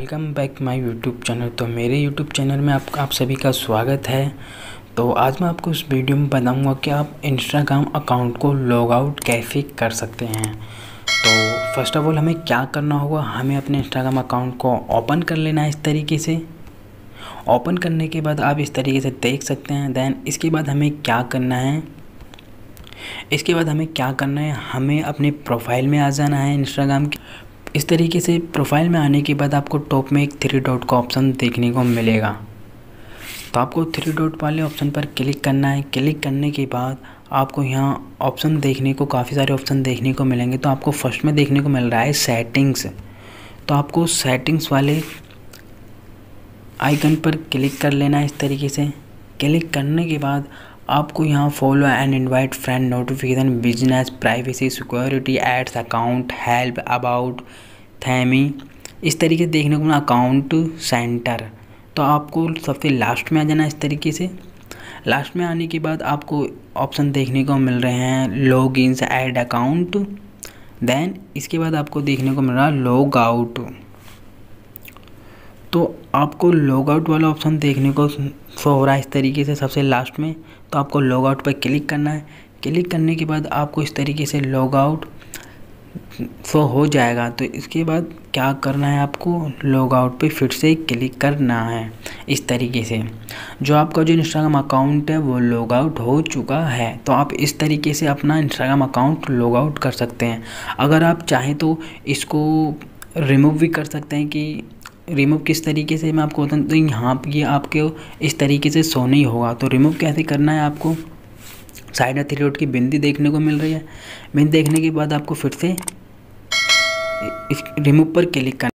Welcome back my YouTube channel तो मेरे YouTube channel में आप आप सभी का स्वागत है। तो आज मैं आपको इस वीडियो में बताऊँगा कि आप इंस्टाग्राम अकाउंट को लॉग आउट कैसे कर सकते हैं। तो फ़र्स्ट ऑफ़ ऑल हमें क्या करना होगा? हमें अपने इंस्टाग्राम अकाउंट को ओपन कर लेना है इस तरीके से। ओपन करने के बाद आप इस तरीके से देख सकते हैं। दैन इसके बाद हमें क्या करना है? इसके बाद हमें क्या करना है? हमें अपने प्रोफ़ाइल में आ जाना है इंस्टाग्राम की। इस तरीके से प्रोफ़ाइल में आने के बाद आपको टॉप में एक थ्री डॉट का ऑप्शन देखने को मिलेगा। तो आपको थ्री डॉट वाले ऑप्शन पर क्लिक करना है। क्लिक करने के बाद आपको यहाँ ऑप्शन देखने को, काफ़ी सारे ऑप्शन देखने को मिलेंगे। तो आपको फ़र्स्ट में देखने को मिल रहा है सेटिंग्स तो आपको सेटिंग्स वाले आइकन पर क्लिक कर लेना है इस तरीके से। क्लिक करने के बाद आपको यहाँ follow and invite friend notification business privacy security ads account help about theme इस तरीके से देखने को मिला अकाउंट सेंटर तो आपको सबसे लास्ट में आ जाना इस तरीके से. लास्ट में आने के बाद आपको ऑप्शन देखने को मिल रहे हैं log in add account then इसके बाद आपको देखने को मिल रहा है लॉग आउट तो आपको लॉग आउट वाला ऑप्शन देखने को शो हो रहा है इस तरीके से सबसे लास्ट में तो आपको लॉग आउट पर क्लिक करना है। क्लिक करने के बाद आपको इस तरीके से लॉग आउट शो हो जाएगा। तो इसके बाद क्या करना है आपको? लॉग आउट पे फिर से क्लिक करना है इस तरीके से। जो आपका जो इंस्टाग्राम अकाउंट है, वो लॉग आउट हो चुका है। तो आप इस तरीके से अपना इंस्टाग्राम अकाउंट लॉग आउट कर सकते हैं। अगर आप चाहें तो इसको रिमूव भी कर सकते हैं कि रिमूव किस तरीके से मैं आपको बताऊँ? तो यहाँ ये आपके इस तरीके से सो नहीं होगा। तो रिमूव कैसे करना है आपको? साइड डॉट की बिंदी देखने को मिल रही है। बिंदी देखने के बाद आपको फिर से इस रिमूव पर क्लिक करना